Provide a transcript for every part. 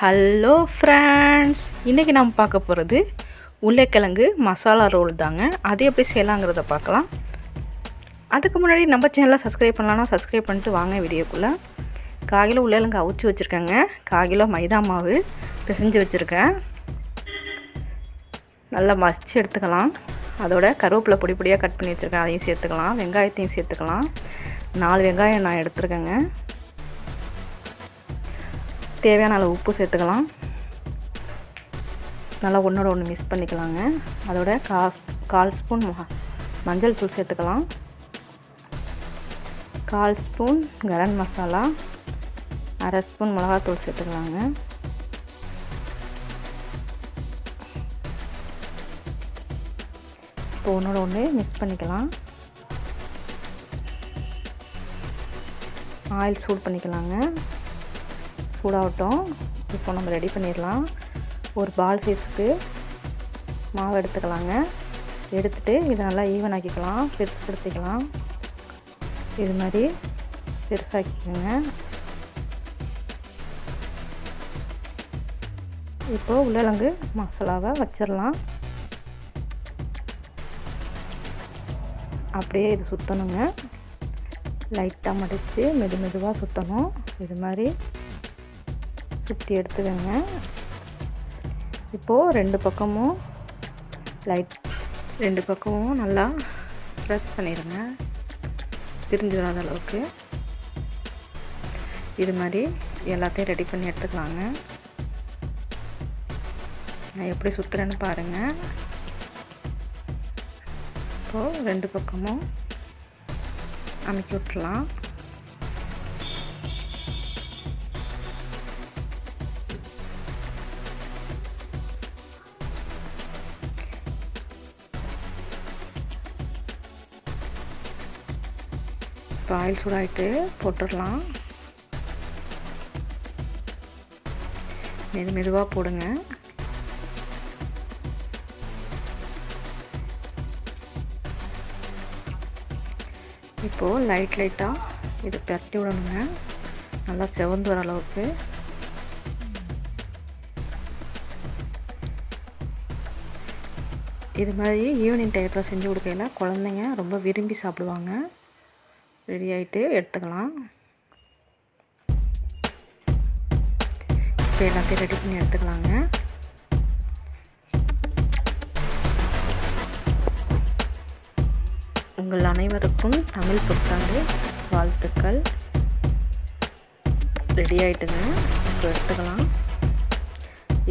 Hello friends இன்றைக்கி நம்ம பார்க்க போகிறது உருளைக்கிழங்கு மசாலா ரோல் தாங்க. அது எப்படி செய்யலாங்கிறத பார்க்கலாம். அதுக்கு முன்னாடி நம்ம சேனலை சப்ஸ்கிரைப் பண்ணலாம்னா சப்ஸ்கிரைப் பண்ணிட்டு வாங்க வீடியோக்குள்ளே. காகில உருளைக்கிழங்கு அவிச்சு வச்சுருக்கேங்க. காகிலோ மைதா மாவு பிசைஞ்சு வச்சுருக்கேன். நல்லா மசிச்சு எடுத்துக்கலாம். அதோட கருவேப்பிலை பொடி பொடியாக கட் பண்ணி வச்சுருக்கேன். அதையும் சேர்த்துக்கலாம். வெங்காயத்தையும் சேர்த்துக்கலாம். நாலு வெங்காயம் நான் எடுத்துருக்கேங்க. தேவையான அளவு உப்பு சேர்த்துக்கலாம். நல்லா ஒன்றோட ஒன்று மிக்ஸ் பண்ணிக்கலாங்க. அதோட கா கால் ஸ்பூன் மஞ்சள் தூள் சேர்த்துக்கலாம். கால் ஸ்பூன் கரம் மசாலா அரை ஸ்பூன் மிளகாத்தூள் சேர்த்துக்கலாங்க. இப்போ ஒன்றோட ஒன்று மிக்ஸ் பண்ணிக்கலாம். ஆயில் சூட் பண்ணிக்கலாங்க. சூடாகட்டும். இப்போ நம்ம ரெடி பண்ணிடலாம். ஒரு பால் சைஸுக்கு மாவு எடுத்துக்கலாங்க. எடுத்துகிட்டு இதை நல்லா ஈவன் ஆக்கிக்கலாம். பெருசுப்படுத்திக்கலாம். இது மாதிரி பெருசாக்கிக்கோங்க. இப்போது உருளைக்கிழங்கு மசாலாவை வச்சிடலாம். அப்படியே இது சுற்றணுங்க லைட்டாக மடித்து மெது மெதுவாக சுற்றணும் இது மாதிரி சுற்றி எடுத்துக்கோங்க. இப்போது ரெண்டு பக்கமும் லைட் ரெண்டு பக்கமும் நல்லா ப்ரெஸ் பண்ணிடுங்க. திரிஞ்சு வராத அளவுக்கு. இது மாதிரி எல்லாத்தையும் ரெடி பண்ணி எடுத்துக்கலாங்க. நான் எப்படி சுற்றுறேன்னு பாருங்கள் இப்போது ரெண்டு பக்கமும் அமைக்கி விட்டுலாம் இப்போ ஆயில் சூடாகிட்டு போட்டுடலாம். மெது மெதுவாக போடுங்க. இப்போது லைட் லைட்டாக இது பரட்டி விடணுங்க. நல்லா செவந்து வர அளவுக்கு. இது மாதிரி ஈவினிங் டயத்தில் செஞ்சு கொடுக்கையில் குழந்தைங்க ரொம்ப விரும்பி சாப்பிடுவாங்க. ரெடி ஆகிட்டு எடுத்துக்கலாம். இப்போ எல்லாத்தையும் ரெடி பண்ணி எடுத்துக்கலாங்க. உங்கள் அனைவருக்கும் தமிழ் புத்தாண்டு வாழ்த்துக்கள். ரெடி ஆகிட்டுங்க இப்போ எடுத்துக்கலாம்.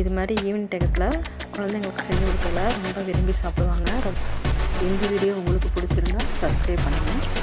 இது மாதிரி ஈவினிங் டயத்தில் குழந்தைங்களுக்கு செஞ்சு கொடுக்கல ரொம்ப விரும்பி சாப்பிடுவாங்க. இந்த வீடியோ உங்களுக்கு பிடிச்சிருந்தா சப்ஸ்கிரைப் பண்ணுங்கள்